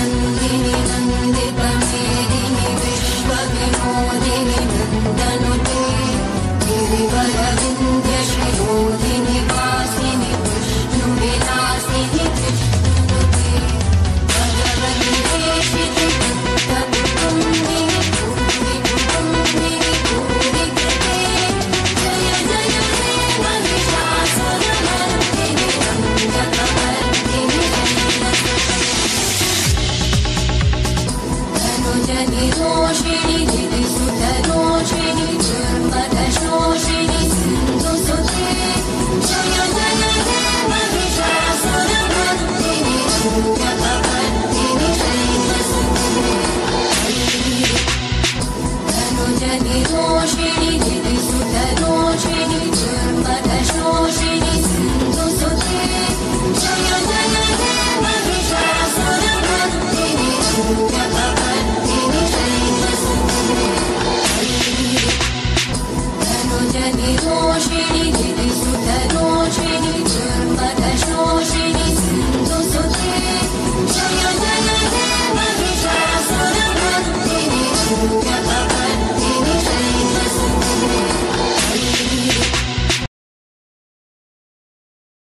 नन्दिनि नन्दितमे जने रो जि सुयोी चर्गोषी सिन्धो श्रियो जने रोदयोी च दशो श्री सिन्धो श्रियो जय जय हे महिषासुरमर्दिनि सूर्यभवर्दिनि